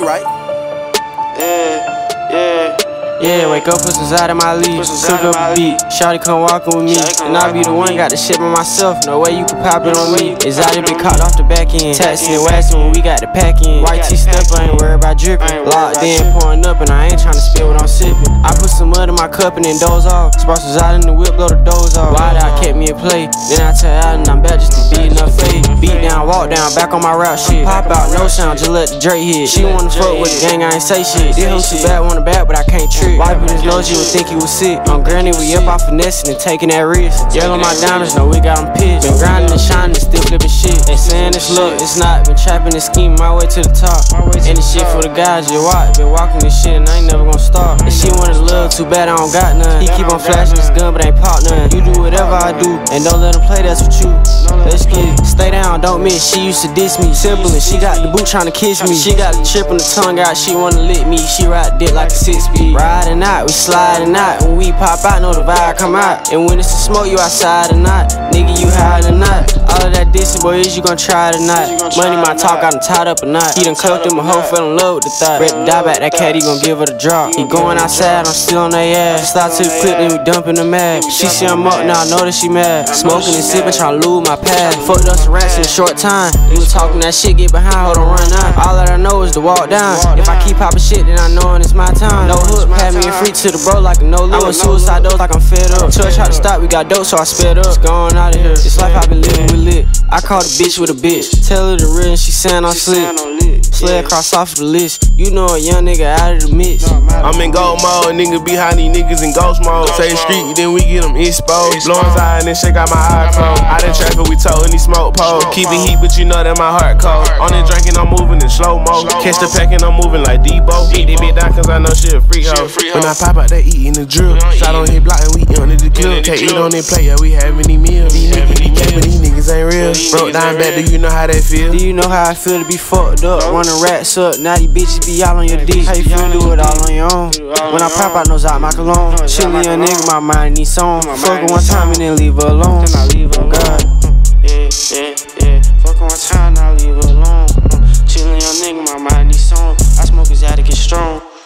beat, right? Yeah, yeah. Yeah, wake up, put some Zot in my leaves. Cook up a beat. Shawty come walking with me. And I be the one, got the shit by myself. No way you can pop it on me. Exotic been caught off the back end. Taxing and waxing when we got the pack in. White T step, I ain't worried about dripping. Locked in, pouring up, and I ain't trying to spill what I'm sipping. I put some mud in my cup and then doze off. Sparks was out in the whip, blow the doze off. Wide out, kept me in play. Then I tell out and I'm back just to beat enough fade. Walk down, back on my route shit. Pop out, no sound, just let the Drake hit. She wanna fuck with the gang, I ain't say shit. This hoe too bad, wanna back, but I can't trick. Wiping his nose, you would think he was sick. On granny, we up off finessing and taking that risk. Yellow my diamonds, know we got them pissed. Been grinding and shining, still flipping shit. They saying it's luck, it's not. Been trapping and scheming my way to the top. And the shit for the guys, you watch. Been walking this shit and I ain't never gonna stop. And she wanted love, too bad I don't got none. He keep on flashing his gun, but ain't pop none. You do whatever I do, and don't let him play, that's what you. Don't miss. She used to diss me. Simple, and she got the boot trying to kiss me. She got the chip on the tongue out, she wanna lick me. She ride dick like a six speed. Riding out, we sliding out. When we pop out, know the vibe come out. And when it's a smoke, you outside or not. Nigga, you high or not. All of that dissing, boy, is you gon' try it or not? Money, my talk, got him tied up or not. He done cuffed him, a hoe fell in love with the thought. Ready to die back, that cat, he gon' give her the drop. He going outside, I'm still on their ass. Start to the clip, then we dumping the mag. She see I'm up, now I know that she mad. Smoking and sipping, tryna lose my pad. Fucked up some rats in a short time. You was talking that shit, get behind, hold on, run out. All that I know is to walk down. If I keep popping shit, then I know it's my time. No hook, had me a freak to the bro like a no look. I'm a suicide dose like I'm fed up. Church tried to stop, we got dope, so I sped up. It's going out of here. Lit. I called a bitch with a bitch. Tell her the real, and she saying I'm slick. Slay across off the list. You know a young nigga out of the mix. I'm in gold mode, nigga behind these niggas in ghost mode. Say street, then we get them exposed. Blowing eye and then shake out my eye closed. Out in traffic, we told any smoke pole. Keep it heat, but you know that my heart cold. On it drinking, I'm moving in slow mo. Catch the pack and I'm moving like Debo. Eat that bitch down, cause I know she a freak hoe. When I pop out, they eating the drill. Shot on his block and we under the clip. Can't eat on that plate, yeah, we having these meals. These niggas be capping, these niggas ain't real. Broke down back, do you know how that feel? Do you know how I feel to be fucked up? Running rats up, now these bitches be all on your dick. How you feel do it all on your own? When I pop out, knows out my cologne. Chilly a nigga, my mind needs song. Fuck her one time and then leave her alone. God. Yeah, yeah.